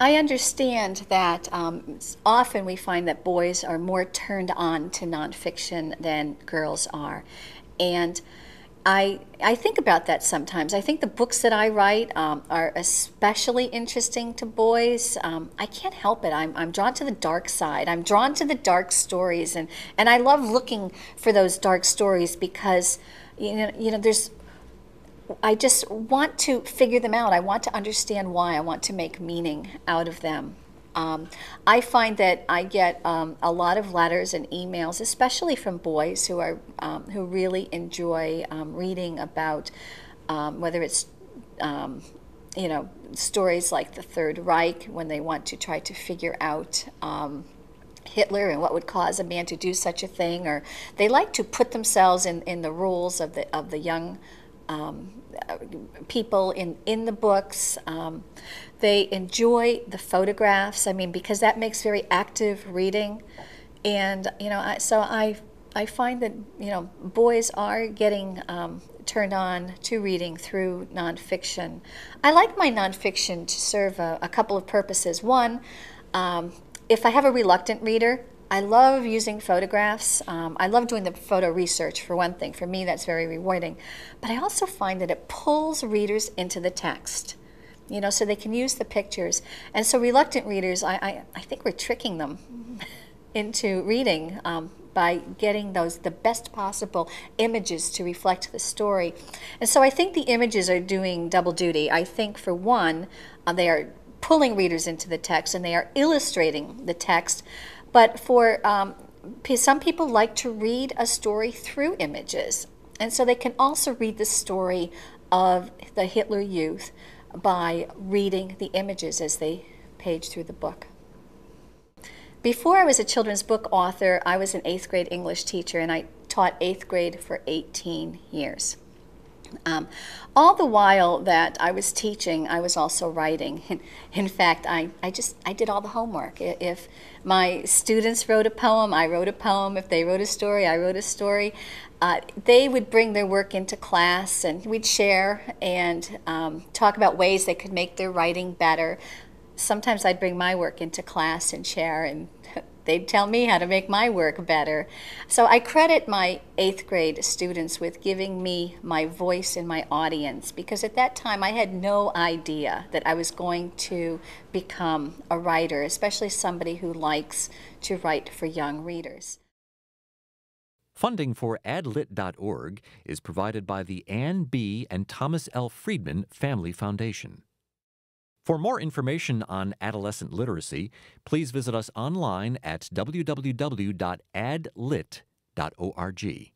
I understand that um, often we find that boys are more turned on to nonfiction than girls are. And I, I think about that sometimes. I think the books that I write um, are especially interesting to boys. Um, I can't help it. I'm, I'm drawn to the dark side. I'm drawn to the dark stories, and, and I love looking for those dark stories because you know, you know there's I just want to figure them out. I want to understand why. I want to make meaning out of them. Um, I find that I get um, a lot of letters and emails, especially from boys who are um, who really enjoy um, reading about um, whether it's um, you know stories like the Third Reich when they want to try to figure out. Hitler and what would cause a man to do such a thing, or they like to put themselves in, in the roles of the of the young um, people in, in the books. Um, they enjoy the photographs, I mean, because that makes very active reading. And, you know, I, so I, I find that, you know, boys are getting um, turned on to reading through nonfiction. I like my nonfiction to serve a, a couple of purposes. One, um, if I have a reluctant reader, I love using photographs. Um, I love doing the photo research for one thing. For me, that's very rewarding. But I also find that it pulls readers into the text, you know, so they can use the pictures. And so reluctant readers, I, I, I think we're tricking them into reading um, by getting those the best possible images to reflect the story. And so I think the images are doing double duty. I think for one, uh, they are pulling readers into the text and they are illustrating the text but for um, some people like to read a story through images. And so they can also read the story of the Hitler Youth by reading the images as they page through the book. Before I was a children's book author, I was an eighth grade English teacher and I taught eighth grade for 18 years. Um, all the while that I was teaching, I was also writing. In, in fact, I, I just I did all the homework. If my students wrote a poem, I wrote a poem. If they wrote a story, I wrote a story. Uh, they would bring their work into class, and we'd share and um, talk about ways they could make their writing better. Sometimes I'd bring my work into class and share, and they'd tell me how to make my work better. So I credit my eighth grade students with giving me my voice and my audience because at that time I had no idea that I was going to become a writer, especially somebody who likes to write for young readers. Funding for adlit.org is provided by the Ann B. and Thomas L. Friedman Family Foundation. For more information on adolescent literacy, please visit us online at www.adlit.org.